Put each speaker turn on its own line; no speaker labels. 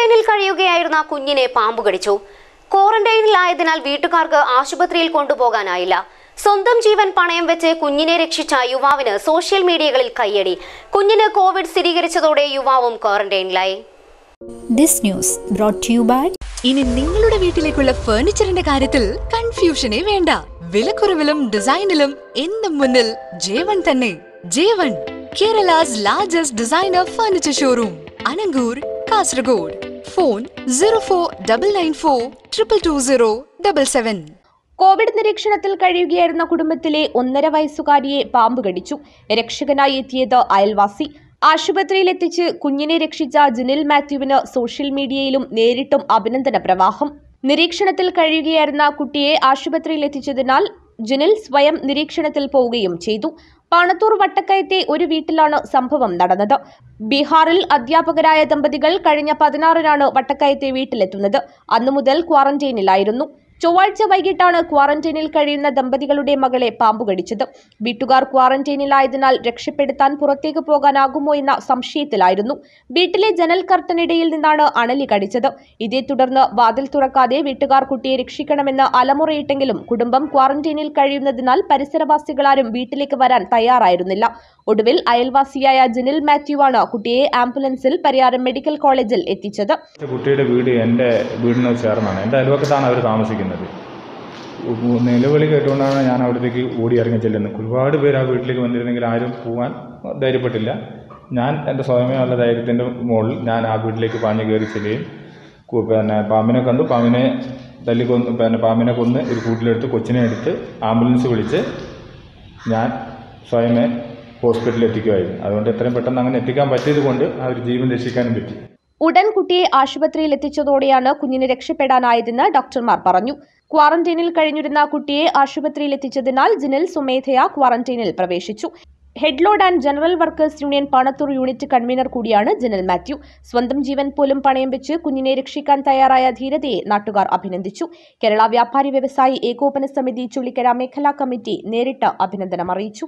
ക്വാറന്റൈനിൽ കഴിയുകയായിരുന്ന കുഞ്ഞിനെ പാമ്പ് കടിച്ചു. ക്വാറന്റൈനിലായതിനാൽ വീട്ടുകാർക്ക് ആശുപത്രിയിൽ കൊണ്ടുപോകാനായില്ല. സ്വന്തം ജീവൻ പണയം വെച്ച് കുഞ്ഞിനെ രക്ഷിച്ച യുവാവിന് സോഷ്യൽ മീഡിയകളിൽ കയ്യടി. കുഞ്ഞിന് കോവിഡ് സ്ഥിരീകരിച്ചതോടെ യുവാവും ക്വാറന്റൈനിലായി.
This news brought to you by
ഇനി നിങ്ങളുടെ വീട്ടിലേക്കുള്ള ഫർണിച്ചറിന്റെ കാര്യത്തിൽ കൺഫ്യൂഷനെ വേണ്ട. വിലക്കുറവിലും ഡിസൈനിലും എന്നും മുന്നിൽ ജേവൺ തന്നെ. Jeevan Kerala's largest designer furniture showroom Anangoor Kasaragod. Phone zero four double nine four triple two zero double seven.
Covid നിരീക്ഷണത്തിൽ കഴിയുകയായിരുന്ന കുടുംബത്തിലെ ഒന്നര വയസ്സുകാരിയെ പാമ്പ് കടിച്ചു. രക്ഷകനായി എത്തിയത് അയൽവാസി. ആശുപത്രിയിലെത്തിച്ച് കുഞ്ഞിനെ രക്ഷിച്ച ജിനിൽ മാത്യുവിന് സോഷ്യൽ മീഡിയയിലും നേരിട്ടും അഭിനന്ദന പ്രവാഹം. നിരീക്ഷണത്തിൽ കഴിയുകയായിരുന്ന കുട്ടിയെ ആശുപത്രിയിൽ എത്തിച്ചതിനാൽ ജിനിൽ സ്വയം നിരീക്ഷണത്തിൽ പോവുകയും ചെയ്തു. പാണത്തൂർ വട്ടക്കയത്തെ ഒരു വീട്ടിലാണ് സംഭവം നടന്നത്. ബീഹാറിൽ അധ്യാപകരായ ദമ്പതികൾ കഴിഞ്ഞ പതിനാറിനാണ് വട്ടക്കയത്തെ വീട്ടിലെത്തുന്നത്. അന്നു മുതൽ ക്വാറന്റൈനിലായിരുന്നു. ചൊവ്വാഴ്ച വൈകിട്ടാണ് ക്വാറന്റൈനിൽ കഴിയുന്ന ദമ്പതികളുടെ മകളെ പാമ്പ് കടിച്ചത് വീട്ടുകാർ ക്വാറന്റൈനിലായതിനാൽ രക്ഷപ്പെടുത്താൻ പുറത്തേക്ക് പോകാനാകുമോ എന്ന സംശയത്തിലായിരുന്നു. വീട്ടിലെ ജനൽ കർട്ടനിടയിൽ നിന്നാണ് അണലി കടിച്ചത്. ഇതേ തുടർന്ന് വാതിൽ തുറക്കാതെ വീട്ടുകാർ കുട്ടിയെ രക്ഷിക്കണമെന്ന് അലമുറയിട്ടെങ്കിലും കുടുംബം ക്വാറന്റൈനിൽ കഴിയുന്നതിനാൽ പരിസരവാസികളാരും വീട്ടിലേക്ക് വരാൻ തയ്യാറായിരുന്നില്ല. ഒടുവിൽ അയൽവാസിയായ ജിനിൽ മാത്യുവാണ് കുട്ടിയെ ആംബുലൻസിൽ പരിയാരം മെഡിക്കൽ കോളേജിൽ എത്തിച്ചത്.
കുട്ടിയുടെ വീട് എന്റെ വീടിനോട് ചേർന്നാണ്. എന്റെ അയൽവക്കത്താണ് അവർ താമസിക്കുന്നത്. നിലവിളി കേട്ടുകൊണ്ടാണ് ഞാൻ അവിടത്തേക്ക് ഓടി ഇറങ്ങി ചെല്ലുന്നത്. ഒരുപാട് പേര് ആ വീട്ടിലേക്ക് വന്നിരുന്നെങ്കിൽ ആരും പോകാൻ ധൈര്യപ്പെട്ടില്ല. ഞാൻ എന്റെ സ്വയമേയുള്ള ധൈര്യത്തിന്റെ മുകളിൽ ഞാൻ ആ വീട്ടിലേക്ക് പാഞ്ഞു കയറി ചെല്ലുകയും പിന്നെ പാമ്പിനെ കണ്ടു. പാമ്പിനെ തല്ലി കൊന്ന് പിന്നെ പാമ്പിനെ കൊന്ന് ഒരു കൂട്ടിലെടുത്ത് കൊച്ചിനെ എടുത്ത് ആംബുലൻസ് വിളിച്ച് ഞാൻ സ്വയമേ ഹോസ്പിറ്റലിൽ എത്തിക്കുമായിരുന്നു അതുകൊണ്ട് എത്രയും പെട്ടെന്ന് അങ്ങനെ എത്തിക്കാൻ പറ്റിയത് കൊണ്ട് ആ ഒരു ജീവൻ രക്ഷിക്കാനും പറ്റി.
ഉടൻ കുട്ടിയെ ആശുപത്രിയിൽ എത്തിച്ചതോടെയാണ് കുഞ്ഞിനെ രക്ഷപ്പെടാനായതെന്ന് ഡോക്ടർമാർ പറഞ്ഞു. ക്വാറന്റൈനിൽ കഴിഞ്ഞിരുന്ന കുട്ടിയെ ആശുപത്രിയിൽ എത്തിച്ചതിനാൽ ജിനൽ സുമേധയ ക്വാറന്റൈനിൽ പ്രവേശിച്ചു. Headload and general workers union Panathur unit convener കൂടിയാണ് ജിനൽ മാത്യു. സ്വന്തം ജീവൻ പോലും പണയം വെച്ച് കുഞ്ഞിനെ രക്ഷിക്കാൻ തയ്യാറായ ധീരതയെ നാട്ടുകാർ അഭിനന്ദിച്ചു. കേരള വ്യാപാരി വ്യവസായി ഏകോപന സമിതി ചുള്ളിക്കര മേഖലാ കമ്മിറ്റി നേരിട്ട് അഭിനന്ദനം അറിയിച്ചു.